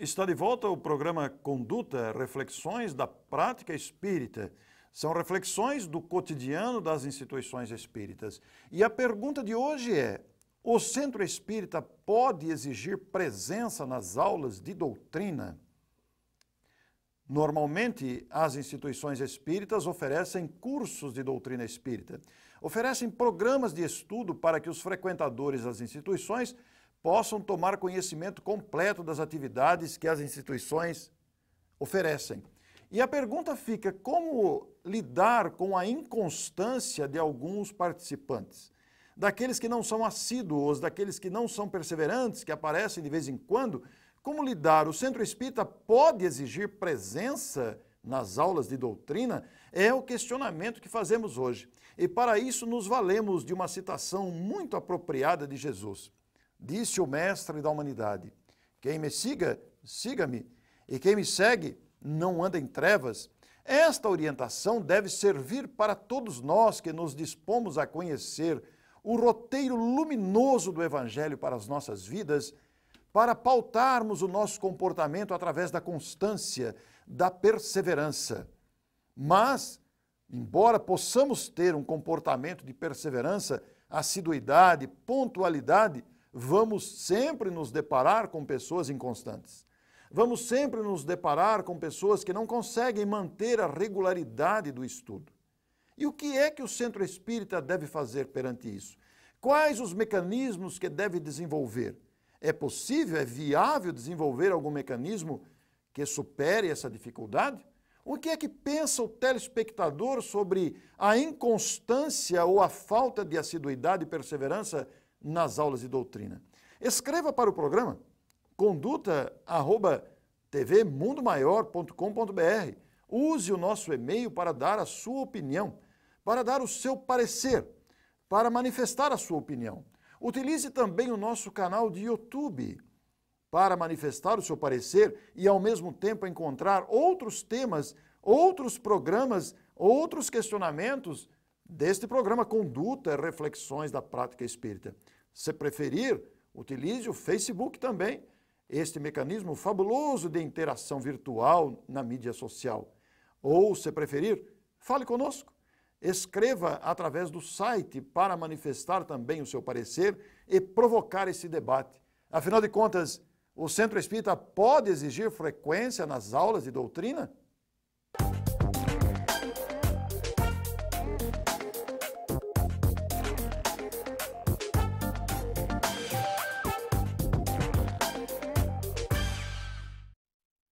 Está de volta o programa Conduta, Reflexões da Prática Espírita. São reflexões do cotidiano das instituições espíritas. E a pergunta de hoje é: o centro espírita pode exigir presença nas aulas de doutrina? Normalmente, as instituições espíritas oferecem cursos de doutrina espírita, oferecem programas de estudo para que os frequentadores das instituições possam tomar conhecimento completo das atividades que as instituições oferecem. E a pergunta fica: como lidar com a inconstância de alguns participantes? Daqueles que não são assíduos, daqueles que não são perseverantes, que aparecem de vez em quando, como lidar? O centro espírita pode exigir presença nas aulas de doutrina? É o questionamento que fazemos hoje. E para isso nos valemos de uma citação muito apropriada de Jesus. Disse o Mestre da humanidade: Quem me siga, siga-me, e quem me segue, não anda em trevas. Esta orientação deve servir para todos nós que nos dispomos a conhecer o roteiro luminoso do Evangelho para as nossas vidas, para pautarmos o nosso comportamento através da constância, da perseverança. Mas, embora possamos ter um comportamento de perseverança, assiduidade, pontualidade, vamos sempre nos deparar com pessoas inconstantes. Vamos sempre nos deparar com pessoas que não conseguem manter a regularidade do estudo. E o que é que o centro espírita deve fazer perante isso? Quais os mecanismos que deve desenvolver? É possível, é viável desenvolver algum mecanismo que supere essa dificuldade? O que é que pensa o telespectador sobre a inconstância ou a falta de assiduidade e perseverança nas aulas de doutrina. Escreva para o programa conduta@tvmundomaior.com.br. Use o nosso e-mail para dar a sua opinião, para dar o seu parecer, para manifestar a sua opinião. Utilize também o nosso canal de YouTube para manifestar o seu parecer e ao mesmo tempo encontrar outros temas, outros programas, outros questionamentos deste programa Conduta Reflexões da Prática Espírita. Se preferir, utilize o Facebook também, este mecanismo fabuloso de interação virtual na mídia social. Ou, se preferir, fale conosco. Escreva através do site para manifestar também o seu parecer e provocar esse debate. Afinal de contas, o Centro Espírita pode exigir frequência nas aulas de doutrina?